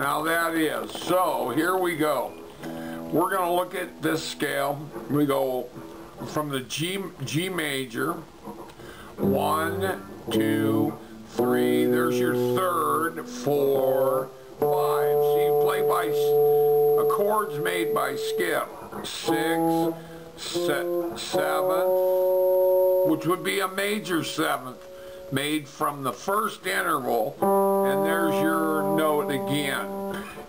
Now that is. So here we go. We're going to look at this scale. We go from the G, G major. One, two, three. There's your third, four, five. So you play by chords made by Skip. Six, se seventh, which would be a major seventh made from the first interval and there's your note again.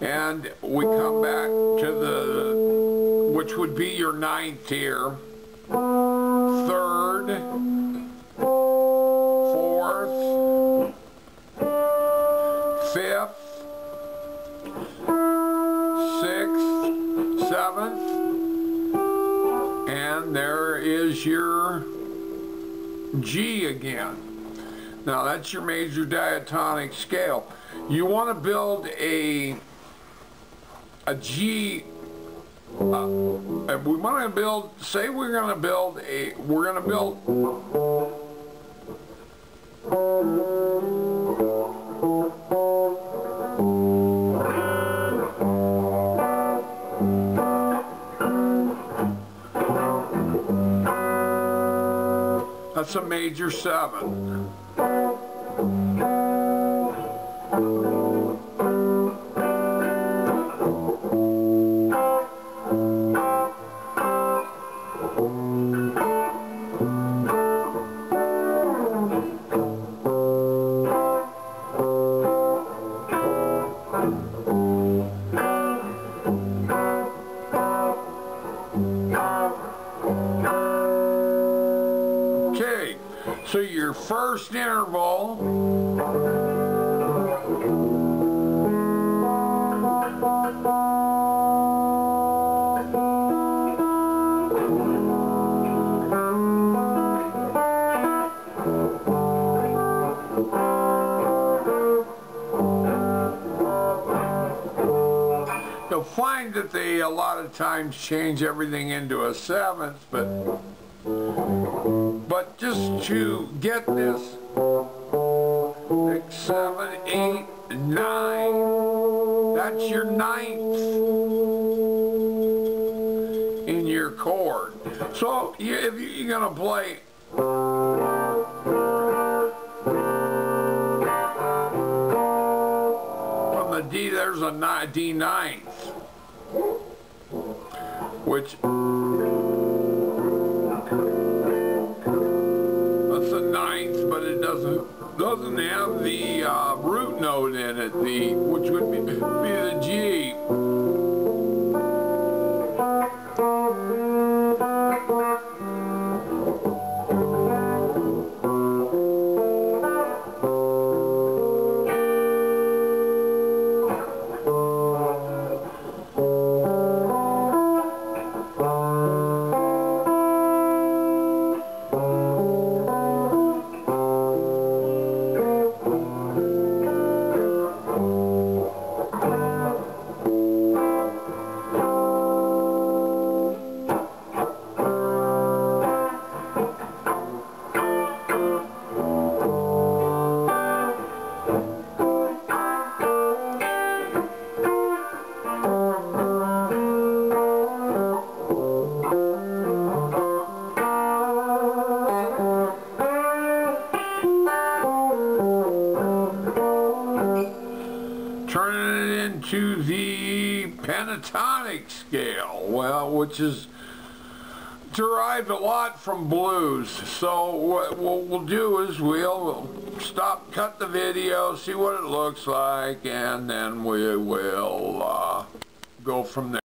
And we come back to the which would be your ninth here third. Fourth. Fifth. Sixth. Seventh. And there is your G again now that's your major diatonic scale. You want to build a a G uh, we want to build say we're going to build a we're going to build That's a major seven. Okay, so your first interval. You'll find that they a lot of times change everything into a seventh, but but just to get this six, seven, eight, nine, that's your ninth in your chord. So if you're to play from the D, there's a D ninth, which that's a ninth, but it doesn't doesn't have the uh, root note in it, the which would be, be the G. turning into the pentatonic scale, well, which is derived a lot from blues. So what, what we'll do is we'll stop, cut the video, see what it looks like, and then we will uh, go from there.